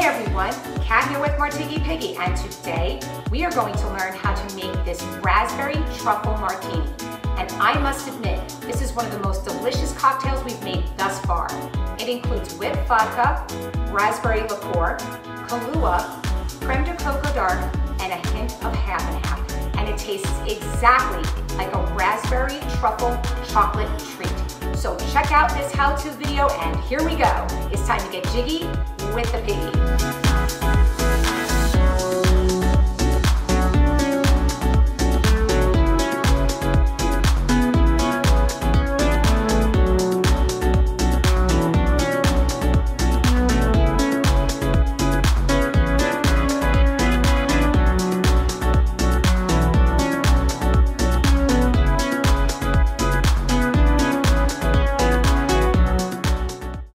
Hey everyone, Kat here with Martigy Piggy, and today we are going to learn how to make this raspberry truffle martini. And I must admit, this is one of the most delicious cocktails we've made thus far. It includes whipped vodka, raspberry liqueur, Kahlua, creme de cacao dark, and a hint of half and half. And it tastes exactly like a raspberry truffle chocolate treat. So check out this how-to video and here we go. It's time to get jiggy with the piggy.